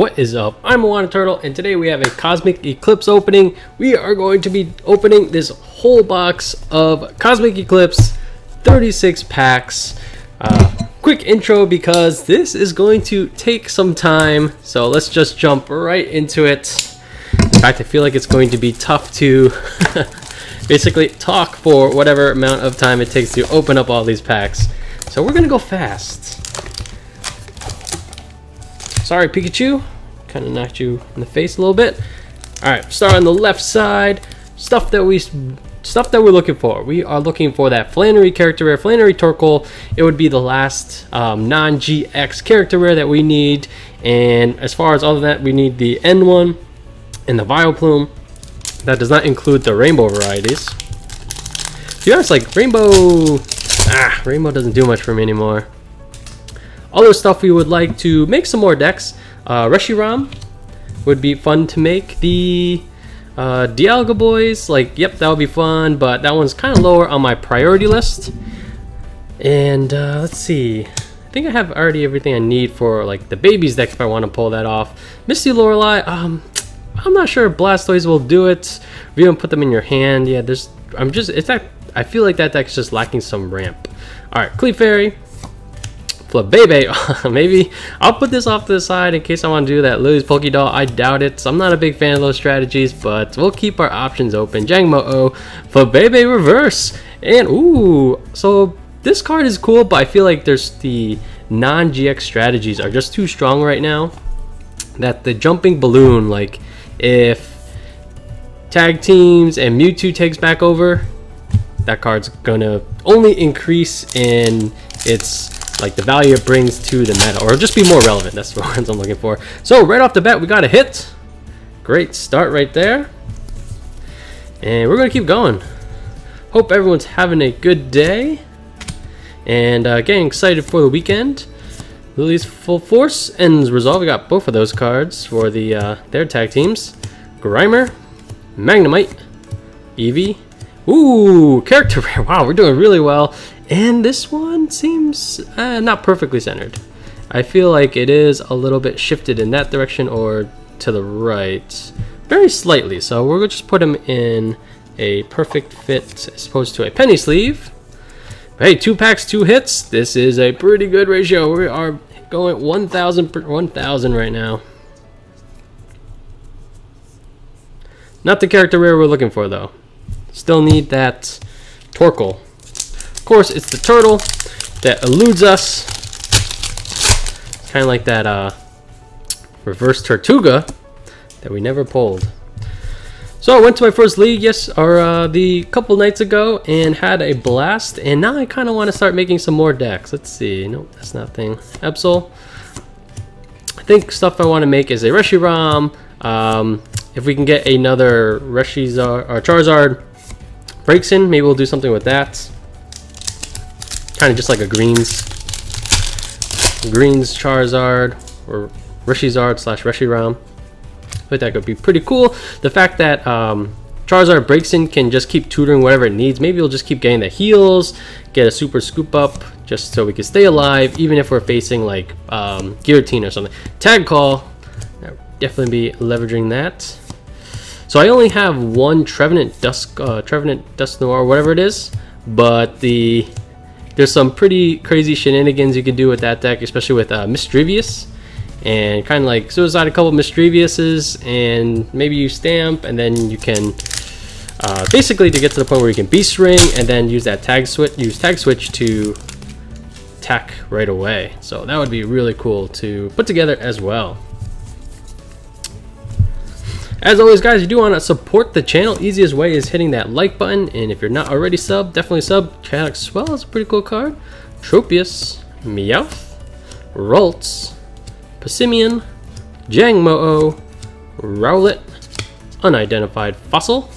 What is up? I'm Moana Turtle, and today we have a Cosmic Eclipse opening. We are going to be opening this whole box of Cosmic Eclipse 36 packs. Uh, quick intro because this is going to take some time, so let's just jump right into it. In fact, I feel like it's going to be tough to basically talk for whatever amount of time it takes to open up all these packs. So we're gonna go fast. Sorry, Pikachu. Kind of knocked you in the face a little bit. All right, start on the left side. Stuff that we stuff that we're looking for. We are looking for that Flannery character rare, Flannery Torkoal. It would be the last um, non-GX character rare that we need. And as far as all of that, we need the N1 and the Vileplume. That does not include the rainbow varieties. To be honest, like rainbow, ah, rainbow doesn't do much for me anymore. Other stuff we would like to make some more decks. Uh, Reshiram would be fun to make. The uh, Dialga Boys, like, yep, that would be fun, but that one's kind of lower on my priority list. And uh, let's see. I think I have already everything I need for like the babies deck if I want to pull that off. Misty Lorelei, um, I'm not sure if Blastoise will do it. If you don't put them in your hand, yeah, there's. I'm just. It's that. I feel like that deck's just lacking some ramp. All right, Clefairy. Flabebe, maybe I'll put this off to the side in case I want to do that Lillie's Pokédoll. I doubt it. So I'm not a big fan of those strategies, but we'll keep our options open. Jangmo-O, Flabebe Reverse, and ooh, so this card is cool, but I feel like there's the non-GX strategies are just too strong right now. That the jumping balloon, like if tag teams and Mewtwo takes back over, that card's gonna only increase in its like the value it brings to the meta, or just be more relevant. That's the words I'm looking for. So right off the bat, we got a hit. Great start right there. And we're gonna keep going. Hope everyone's having a good day. And uh, getting excited for the weekend. Lillie's Full Force N's Resolve. We got both of those cards for the uh, their tag teams. Grimer, Magnemite, Eevee. Ooh, character rare. Wow, we're doing really well. And this one seems uh, not perfectly centered. I feel like it is a little bit shifted in that direction or to the right. Very slightly, so we'll just put him in a perfect fit as opposed to a penny sleeve. But hey, two packs, two hits. This is a pretty good ratio. We are going 1,000 1,000 right now. Not the character rare we're looking for, though. Still need that Torkoal course, it's the turtle that eludes us. Kind of like that uh, reverse Tortuga that we never pulled. So I went to my first league, yes, or uh, the couple nights ago, and had a blast. And now I kind of want to start making some more decks. Let's see. Nope, that's nothing. Absol. I think stuff I want to make is a Reshiram. Um, if we can get another Reshizard or Charizard Braixen, maybe we'll do something with that kind of just like a greens greens Charizard or Reshizard slash Reshiram. But that could be pretty cool. The fact that um, Charizard Braixen can just keep tutoring whatever it needs. Maybe we'll just keep getting the heals, get a super scoop up just so we can stay alive, even if we're facing like um, Guillotine or something. Tag call, definitely be leveraging that. So I only have one Trevenant Dusk, uh, Trevenant Dusknoir, whatever it is, but the there's some pretty crazy shenanigans you can do with that deck, especially with uh. And kind of like suicide a couple Misdreavuses, and maybe you stamp, and then you can uh, basically to get to the point where you can Beast Ring, and then use that tag switch, use tag switch to attack right away. So that would be really cool to put together as well. As always, guys, you do want to support the channel. Easiest way is hitting that like button. And if you're not already sub, definitely sub. Chaotic Swell is a pretty cool card. Tropius, Meowth, Ralts, Passimian, Jangmo-O, Rowlet, Unidentified Fossil,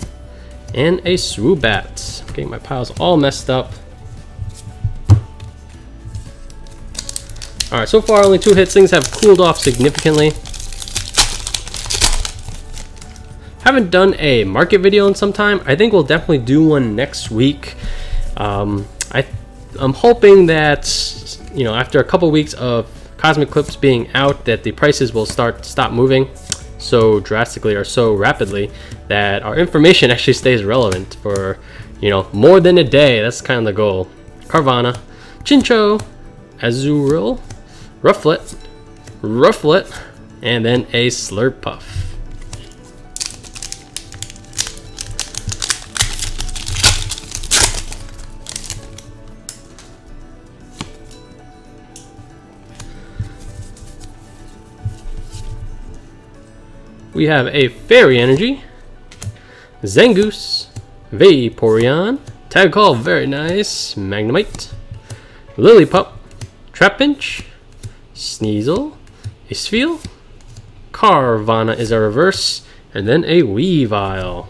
and a Swoobat. Getting my piles all messed up. Alright, so far only two hits. Things have cooled off significantly. Haven't done a market video in some time. I think we'll definitely do one next week. Um, I, I'm hoping that, you know, after a couple weeks of Cosmic Eclipse being out that the prices will start stop moving so drastically or so rapidly that our information actually stays relevant for you know more than a day. That's kind of the goal. Carvanha, Chinchou, Azurill, Rufflet, Rufflet, and then a Slurpuff. We have a Fairy Energy, Zangoose, Vaporeon, Tag Call, very nice, Magnemite, Lillipup, Trapinch, Sneasel, a Spheal, Carvanha is a reverse, and then a Weavile.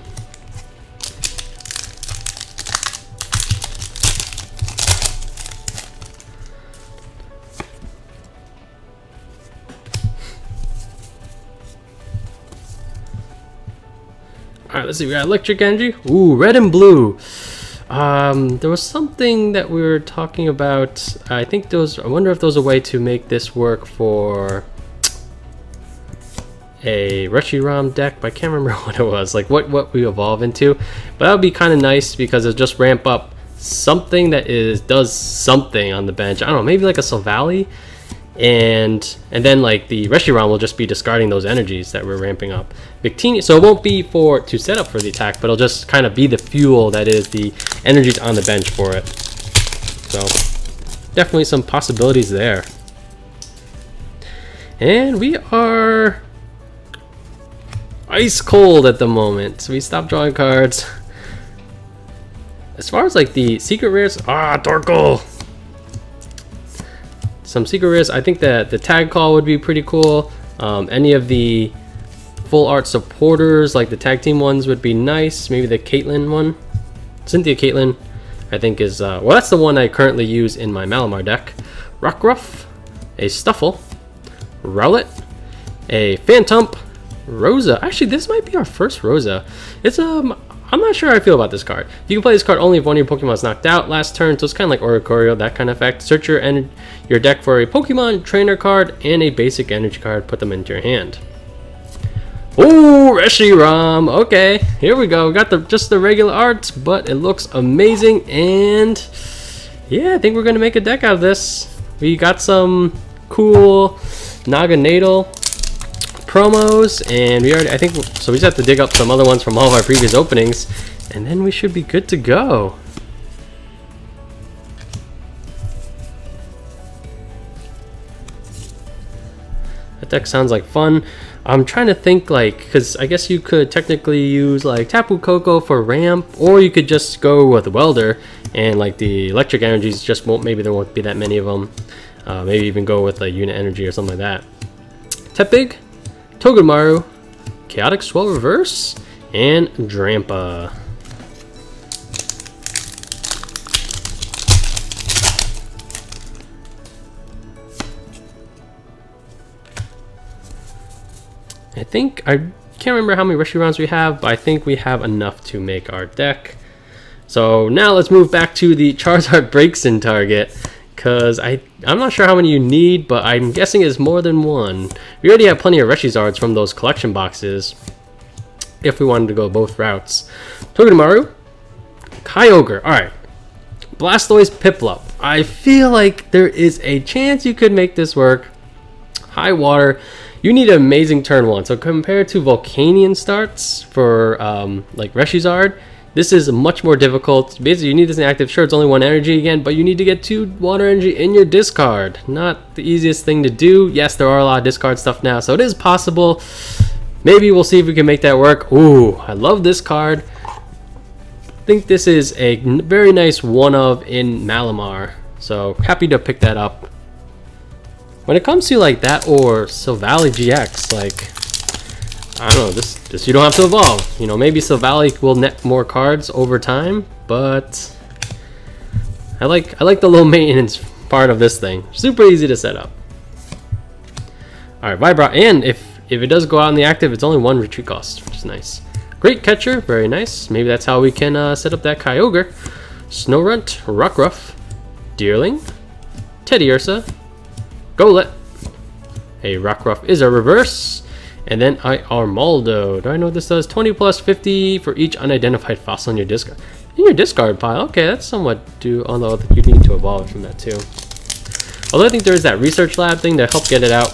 Let's see. We got electric energy. Ooh, red and blue. Um, there was something that we were talking about. I think those. I wonder if there's a way to make this work for a Reshiram deck, but I can't remember what it was. Like what what we evolve into. But that would be kind of nice because it'll just ramp up something that is does something on the bench. I don't know, maybe like a Silvally and and then like the Reshiram will just be discarding those energies that we're ramping up. Victini, so it won't be for to set up for the attack, but it'll just kind of be the fuel that is the energies on the bench for it. So definitely some possibilities there. And we are ice cold at the moment. So we stop drawing cards. As far as like the secret rares, ah, Torkoal some secret rares. I think that the tag call would be pretty cool. Um, any of the full art supporters, like the tag team ones, would be nice. Maybe the Caitlin one. Cynthia Caitlin, I think is, uh, well, that's the one I currently use in my Malamar deck. Rockruff, a Stufful, Rowlet, a Phantump, Rosa. Actually, this might be our first Rosa. It's um, I'm not sure how I feel about this card. You can play this card only if one of your Pokemon is knocked out last turn, so it's kind of like Oricorio, that kind of effect. Search your, your deck for a Pokemon trainer card and a basic energy card, put them into your hand. Ooh, Reshiram. Okay, here we go. We got the just the regular art, but it looks amazing. And yeah, I think we're gonna make a deck out of this. We got some cool Naganadel promos, and we already, I think, so we just have to dig up some other ones from all of our previous openings, and then we should be good to go. That deck sounds like fun. I'm trying to think like, because I guess you could technically use like Tapu Koko for ramp, or you could just go with Welder, and like the electric energies just won't, maybe there won't be that many of them. Uh, maybe even go with like unit energy or something like that. Tepig, Togedemaru, Chaotic Swell Reverse, and Drampa. I think, I can't remember how many Reshirams we have, but I think we have enough to make our deck. So now let's move back to the Charizard Braixen target because I, I'm not sure how many you need, but I'm guessing it's more than one. We already have plenty of Reshizards from those collection boxes, if we wanted to go both routes. Togedemaru, Kyogre, alright. Blastoise Piplup. I feel like there is a chance you could make this work. High water, you need an amazing turn one. So compared to Volcanion starts for um, like Reshizard, this is much more difficult. Basically, you need this inactive. Sure, it's only one energy again, but you need to get two water energy in your discard. Not the easiest thing to do. Yes, there are a lot of discard stuff now, so it is possible. Maybe we'll see if we can make that work. Ooh, I love this card. I think this is a very nice one of in Malamar. So happy to pick that up. When it comes to like that or Silvally GX, like I don't know, this, this you don't have to evolve. You know, maybe Silvally will net more cards over time, but I like I like the low maintenance part of this thing. Super easy to set up. Alright, Vibra, and if, if it does go out in the active, it's only one retreat cost, which is nice. Great catcher, very nice. Maybe that's how we can uh, set up that Kyogre. Snorunt, Rockruff, Deerling, Teddiursa, Golett, A Rockruff is a reverse. And then I Armaldo. Do I know what this does? 20 plus 50 for each unidentified fossil in your discard. In your discard pile. Okay, that's somewhat due, although you need to evolve from that too. Although I think there is that research lab thing to help get it out.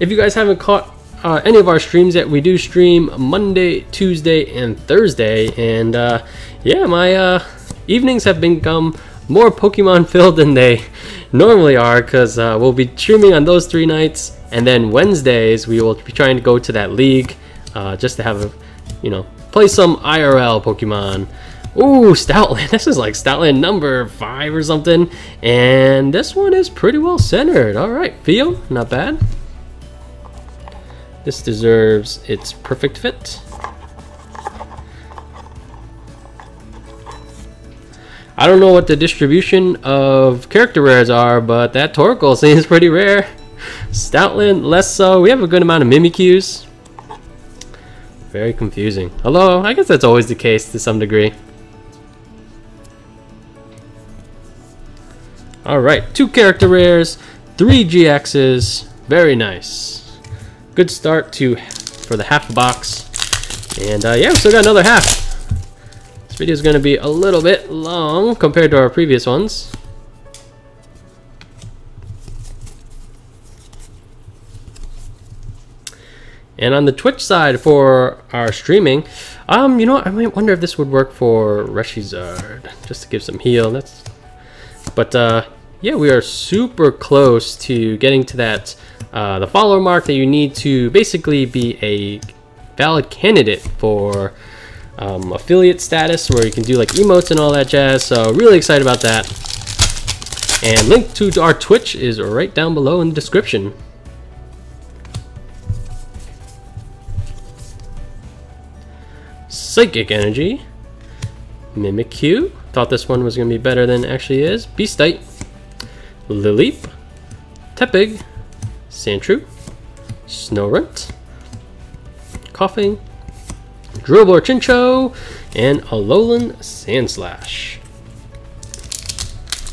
If you guys haven't caught uh, any of our streams yet, we do stream Monday, Tuesday, and Thursday. And uh, yeah, my uh, evenings have become more Pokemon filled than they normally are because uh, we'll be streaming on those three nights. And then Wednesdays, we will be trying to go to that league uh, just to have, a, you know, play some IRL Pokemon. Ooh, Stoutland. This is like Stoutland number five or something. And this one is pretty well centered. All right, feel not bad. This deserves its perfect fit. I don't know what the distribution of character rares are, but that Torkoal seems pretty rare. Stoutland, less so. We have a good amount of Mimikyus. Very confusing. Hello, I guess that's always the case to some degree. Alright, two character rares, three GXs. Very nice good start to for the half box. And uh, yeah, we still got another half. This video is going to be a little bit long compared to our previous ones. And on the Twitch side for our streaming, um, you know, I might wonder if this would work for Reshizard, just to give some heal. That's, but uh, yeah, we are super close to getting to that uh, the follower mark that you need to basically be a valid candidate for um, affiliate status where you can do like emotes and all that jazz. So really excited about that. And link to our Twitch is right down below in the description. Psychic Energy. Mimikyu. Thought this one was going to be better than actually is. Beastite. Lileep. Tepig. Sandshrew, Snorunt, Koffing, Drillbur Chinchou, and Alolan Sandslash.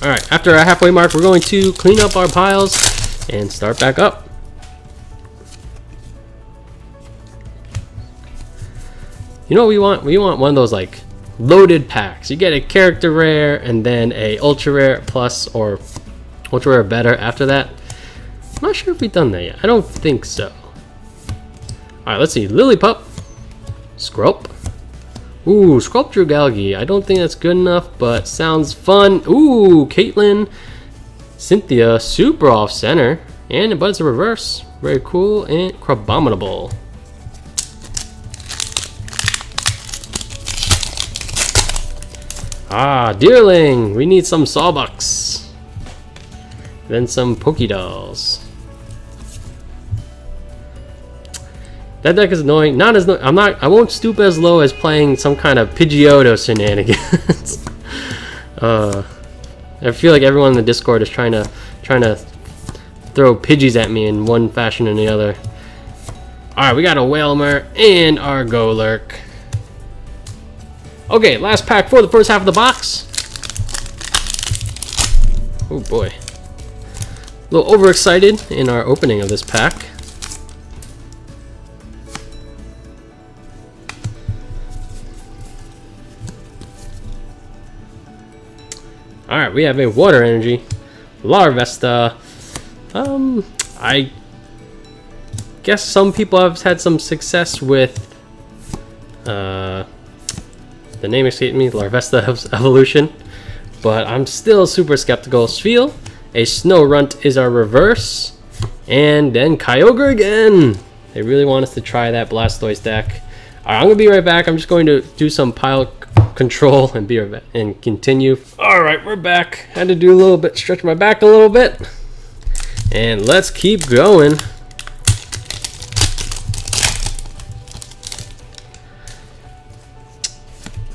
Alright, after our halfway mark, we're going to clean up our piles and start back up. You know what we want? We want one of those like loaded packs. You get a character rare and then a ultra rare plus or ultra rare better after that. I'm not sure if we've done that yet. I don't think so. Alright, let's see. Lillipup. Skrelp. Ooh, Sculpture Galgi. I don't think that's good enough, but sounds fun. Ooh, Caitlin. Cynthia. Super off center. And but it's a reverse. Very cool. And Crabominable. Ah, Deerling. We need some Sawbucks. Then some Pokédolls. That deck is annoying. Not as I'm not. I won't stoop as low as playing some kind of Pidgeotto shenanigans. uh, I feel like everyone in the Discord is trying to trying to throw Pidgeys at me in one fashion or the other. All right, we got a Wailmer and our Golurk. Okay, last pack for the first half of the box. Oh boy. A little overexcited in our opening of this pack. Alright, we have a water energy. Larvesta. Um, I guess some people have had some success with uh, the name escaped me, Larvesta evolution, but I'm still super skeptical. Spheal, a Snorunt is our reverse, and then Kyogre again. They really want us to try that Blastoise deck. Right, I'm gonna be right back. I'm just going to do some pile control and be and continue. All right, we're back. Had to do a little bit, stretch my back a little bit, and let's keep going.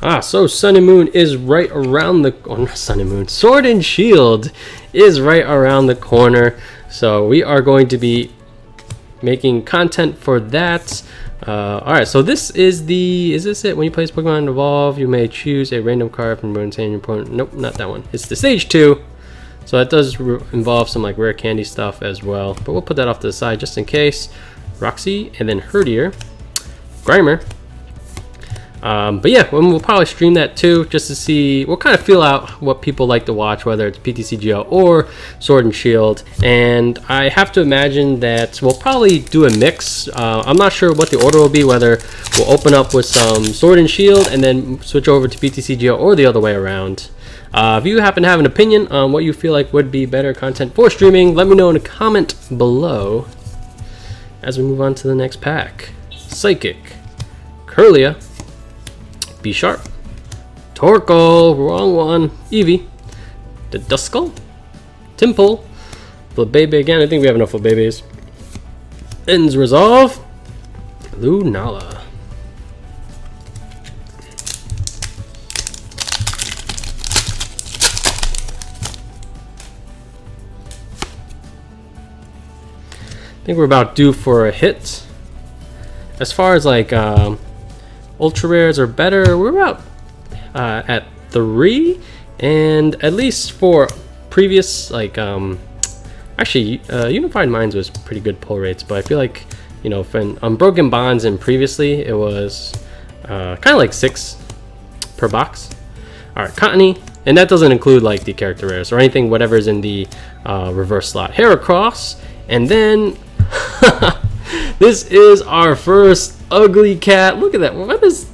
Ah, so Sun and Moon is right around the oh, not Sun and Moon. Sword and Shield is right around the corner. So we are going to be making content for that. Uh, Alright, so this is the, is this it? When you play Pokemon Evolve, you may choose a random card from your your opponent. Nope, not that one. It's the stage 2. So that does involve some like rare candy stuff as well. But we'll put that off to the side just in case. Roxy, and then Herdier. Grimer, um, but yeah, we'll probably stream that too, just to see, we'll kind of feel out what people like to watch, whether it's PTCGO or Sword and Shield. And I have to imagine that we'll probably do a mix. Uh, I'm not sure what the order will be, whether we'll open up with some Sword and Shield and then switch over to PTCGO or the other way around. Uh, if you happen to have an opinion on what you feel like would be better content for streaming, let me know in a comment below as we move on to the next pack. Psychic, Kirlia, B sharp. Torkoal, wrong one. Eevee. The Duskull. Tympole. baby again. I think we have enough of babies. N's Resolve. Lunala. I think we're about due for a hit. As far as like um, ultra rares are better. We're about uh, at three, and at least for previous like um, actually uh, Unified Minds was pretty good pull rates, but I feel like you know when Unbroken Bonds and previously it was uh, kind of like six per box. All right, Cottonee, and that doesn't include like the character rares or anything, whatever's in the uh, reverse slot. Heracross, and then this is our first ugly cat. Look at that. What is...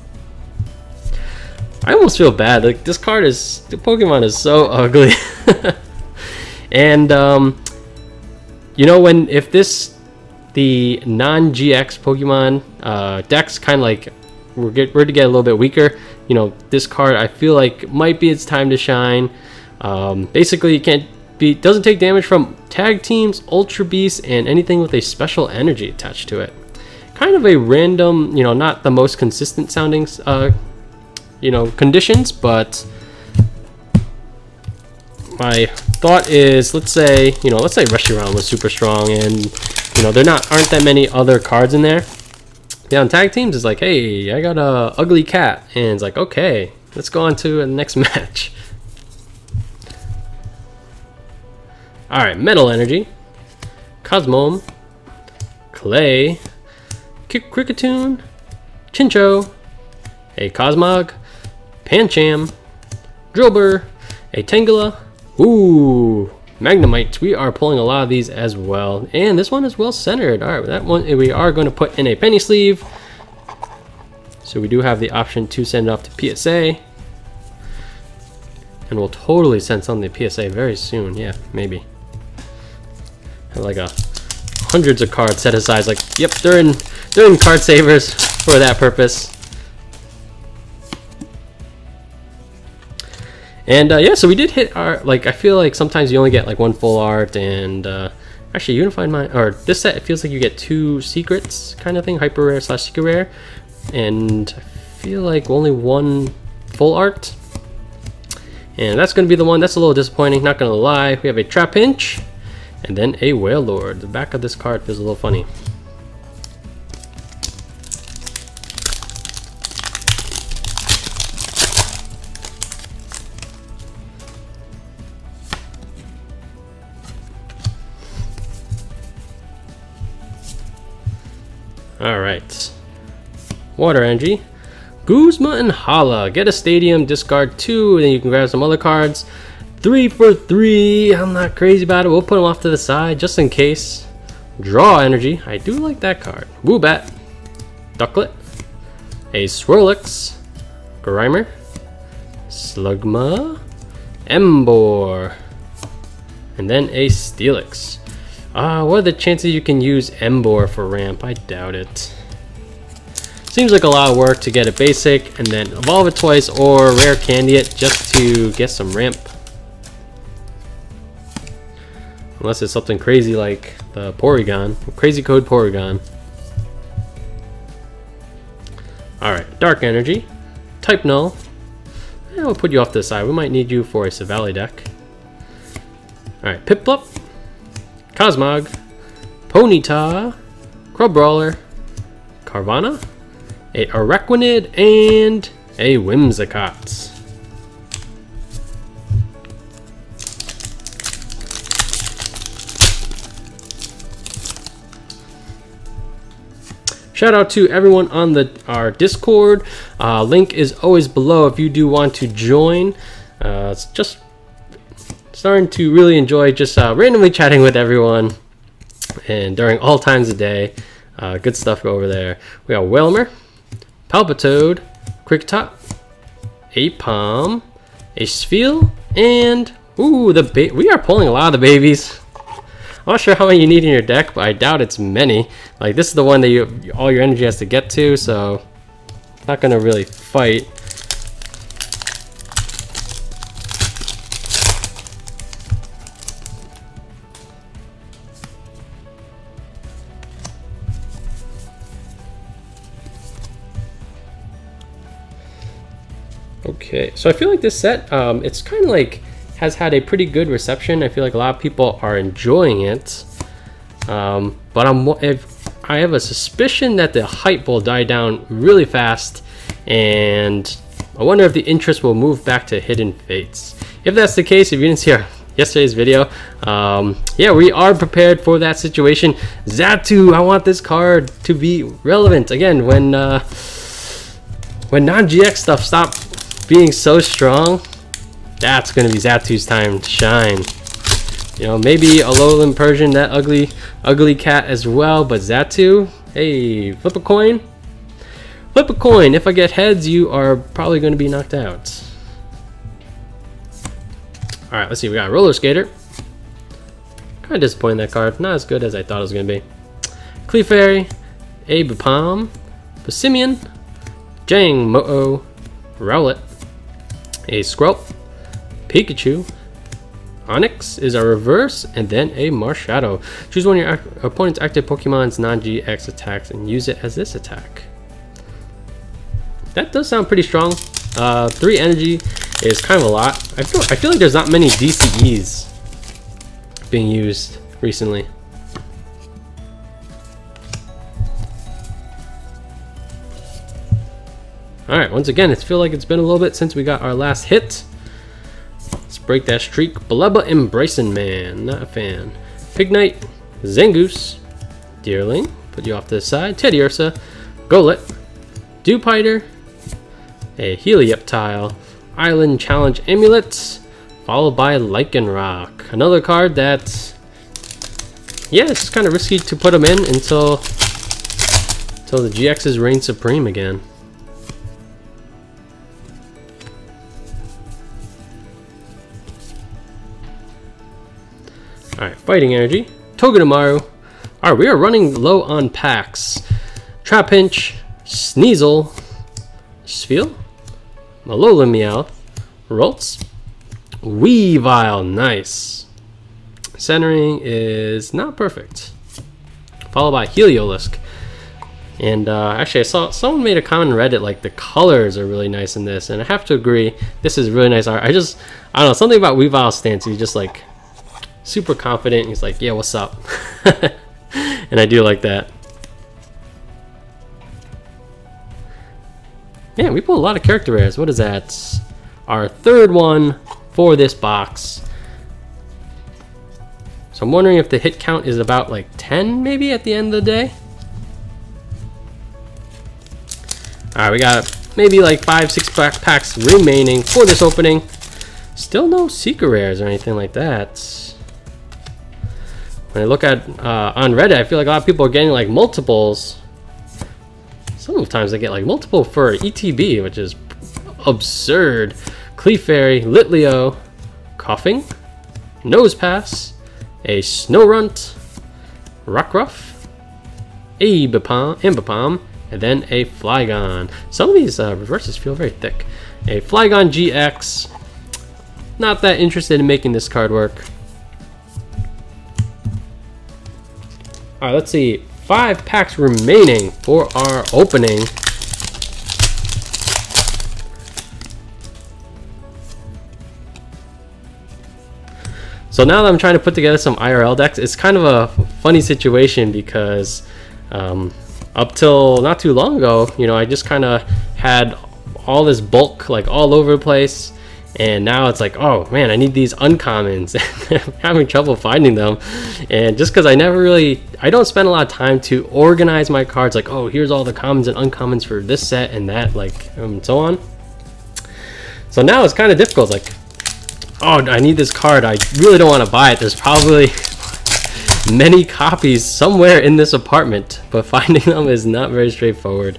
I almost feel bad. Like, this card is... The Pokemon is so ugly. and, um... You know, when... If this... The non-GX Pokemon uh, decks kind of like... We're, get, we're to get a little bit weaker. You know, this card I feel like might be its time to shine. Um, basically, you can't doesn't take damage from tag teams, Ultra Beasts, and anything with a special energy attached to it kind of a random, you know, not the most consistent sounding, uh, you know, conditions, but my thought is, let's say, you know, let's say Reshiram was super strong and, you know, there not aren't that many other cards in there. Yeah, on tag teams, it's like, hey, I got a ugly cat. And it's like, okay, let's go on to the next match. Alright, Metal Energy, Cosmoem, Clay, Kricketune, Chinchou, a Cosmog, Pancham, Drillbur, a Tangela, ooh, Magnemite. We are pulling a lot of these as well. And this one is well centered. All right, that one we are going to put in a penny sleeve. So we do have the option to send it off to PSA. And we'll totally send something to PSA very soon. Yeah, maybe. Like a hundreds of cards set aside. Like, yep, they're in they're in card savers for that purpose. And uh, yeah, so we did hit our, like, I feel like sometimes you only get like one full art and uh, actually Unified Mind, or this set, it feels like you get two secrets kind of thing, hyper rare slash secret rare. And I feel like only one full art. And that's going to be the one, that's a little disappointing, not going to lie. We have a Trapinch and then a Wailord. The back of this card feels a little funny. Alright. Water Energy. Guzma and Hala. Get a stadium, discard two, and then you can grab some other cards. Three for three. I'm not crazy about it. We'll put them off to the side just in case. Draw Energy. I do like that card. Woobat. Ducklett. A Swirlix. Grimer. Slugma. Emboar. And then a Steelix. Uh, what are the chances you can use Emboar for ramp? I doubt it. Seems like a lot of work to get a basic and then evolve it twice or rare candy it just to get some ramp. Unless it's something crazy like the Porygon. Crazy code Porygon. Alright, Dark Energy. Type Null. And we'll put you off to the side. We might need you for a Silvally deck. Alright, Piplup. Cosmog, Ponyta, Crabrawler, Carvanha, a Araquanid, and a Whimsicott. Shout out to everyone on the our Discord. Uh, link is always below if you do want to join. Uh, it's just starting to really enjoy just uh, randomly chatting with everyone and during all times of day. Uh, good stuff over there. We got Wailmer, Palpitoad, Palm, a Spheal, and ooh, the we are pulling a lot of the babies. I'm not sure how many you need in your deck, but I doubt it's many. Like this is the one that you all your energy has to get to, so not gonna really fight. Okay, so I feel like this set, um, it's kind of like has had a pretty good reception. I feel like a lot of people are enjoying it. Um, but I'm if I have a suspicion that the hype will die down really fast and I wonder if the interest will move back to Hidden Fates. If that's the case, if you didn't see our yesterday's video, um, yeah, we are prepared for that situation. Xatu, I want this card to be relevant. Again, when uh, when non-GX stuff stopped being so strong, that's going to be Xatu's time to shine. You know, maybe a Alolan Persian, that ugly, ugly cat as well, but Xatu, hey, flip a coin. Flip a coin. If I get heads, you are probably going to be knocked out. Alright, let's see. We got Roller Skater. Kind of disappointed that card. Not as good as I thought it was going to be. Clefairy, Abapom, Passimian, Jangmo-O, Rowlet, a Skrelp, Pikachu. Onix is a reverse, and then a Marshadow. Choose one of your opponent's active Pokemon's non-GX attacks and use it as this attack. That does sound pretty strong. Uh, three energy is kind of a lot. I feel I feel like there's not many DCEs being used recently. Alright, once again, it feels like it's been a little bit since we got our last hit break that streak. Bellelba & Brycen-Man, not a fan. Pignite, Zangoose, Deerling, put you off to the side. Teddiursa, Golett, Dewpider, a Helioptile, Island Challenge Amulets, followed by Lycanroc. Another card that, yeah, it's kind of risky to put them in until, until the GXs reign supreme again. Alright, Fighting Energy. Togedemaru. Alright, we are running low on packs. Trapinch, Sneasel, Spheal, Malola Meowth, Ralts, Weavile, nice. Centering is not perfect. Followed by Heliolisk. And uh, actually, I saw someone made a comment on Reddit like the colors are really nice in this, and I have to agree. This is really nice art. I just, I don't know, something about Weavile's stance. Just like super confident. He's like, yeah, what's up? and I do like that. Yeah, we pull a lot of character rares. What is that? Our third one for this box. So I'm wondering if the hit count is about like 10 maybe at the end of the day. Alright, we got maybe like 5, 6 packs remaining for this opening. Still no secret rares or anything like that when I look at uh, on Reddit, I feel like a lot of people are getting like multiples. Sometimes they get like multiple for ETB, which is absurd. Clefairy, Litleo, Koffing, Nosepass, a Snorunt, Rockruff, a Ambipom, and then a Flygon. Some of these uh, reverses feel very thick. A Flygon GX. Not that interested in making this card work. All right, let's see. Five packs remaining for our opening. So now that I'm trying to put together some IRL decks, it's kind of a funny situation because Um, up till not too long ago, you know, I just kind of had all this bulk like all over the place and now it's like oh man i need these uncommons. I'm having trouble finding them. And just because i never really i don't spend a lot of time to organize my cards. Like oh here's all the commons and uncommons for this set and that like and um, so on. So now it's kind of difficult like oh i need this card. I really don't want to buy it. There's probably many copies somewhere in this apartment but finding them is not very straightforward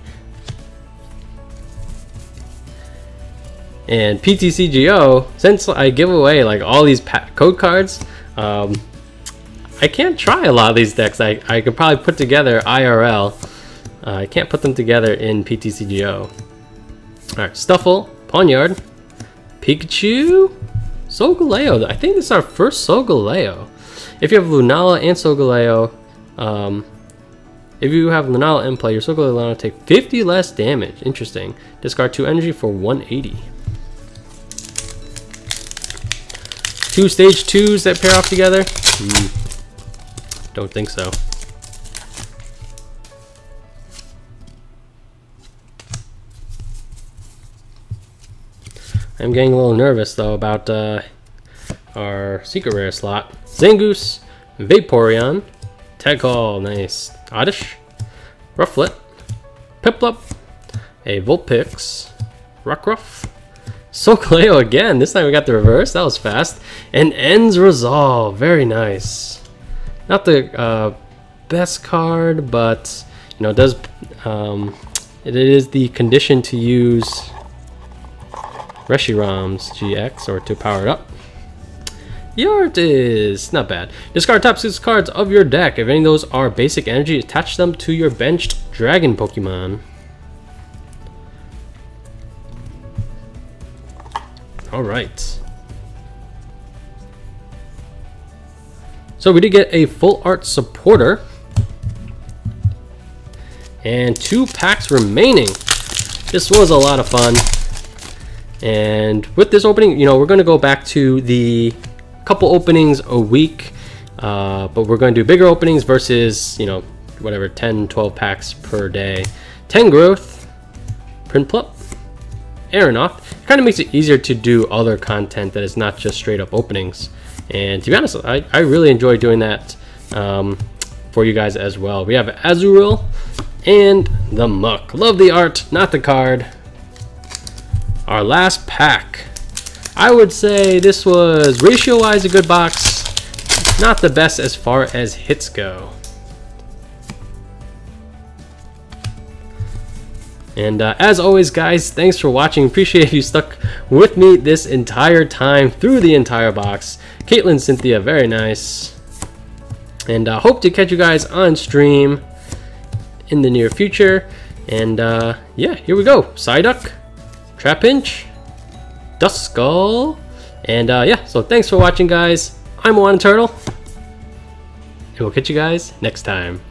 And PTCGO, since I give away like all these code cards, um, I can't try a lot of these decks. I, I could probably put together IRL. Uh, I can't put them together in PTCGO. Alright, Stufful, Pawniard, Pikachu, Solgaleo. I think this is our first Solgaleo. If you have Lunala and Solgaleo, um, if you have Lunala in play, your Solgaleo will take 50 less damage. Interesting. Discard 2 energy for 180. Two stage twos that pair off together? Mm. Don't think so. I'm getting a little nervous though about uh, our secret rare slot. Zangoose, Vaporeon, Tag Call, nice. Oddish, Rufflet, Piplup, a Vulpix, Rockruff, Solgaleo again. This time we got the reverse. That was fast. And N's Resolve. Very nice. Not the uh, best card, but you know, it does um, it is the condition to use Reshiram's GX or to power it up. Yart is not bad. Discard top six cards of your deck. If any of those are basic energy, attach them to your benched dragon Pokemon. All right. So we did get a full art supporter. And two packs remaining. This was a lot of fun. And with this opening, you know, we're going to go back to the couple openings a week. Uh, but we're going to do bigger openings versus, you know, whatever, 10, 12 packs per day. Tangrowth, Prinplup, Aeronaught, kind of makes it easier to do other content that is not just straight up openings. And to be honest, I, I really enjoy doing that um, for you guys as well. We have Azurill and the Muck. Love the art, not the card. Our last pack. I would say this was ratio-wise a good box. Not the best as far as hits go. And uh, as always, guys, thanks for watching. Appreciate you stuck with me this entire time through the entire box. Caitlin, Cynthia, very nice. And uh, hope to catch you guys on stream in the near future. And uh, yeah, here we go. Psyduck, Trapinch, Duskull, and uh, yeah, so thanks for watching, guys. I'm One Turtle, and we'll catch you guys next time.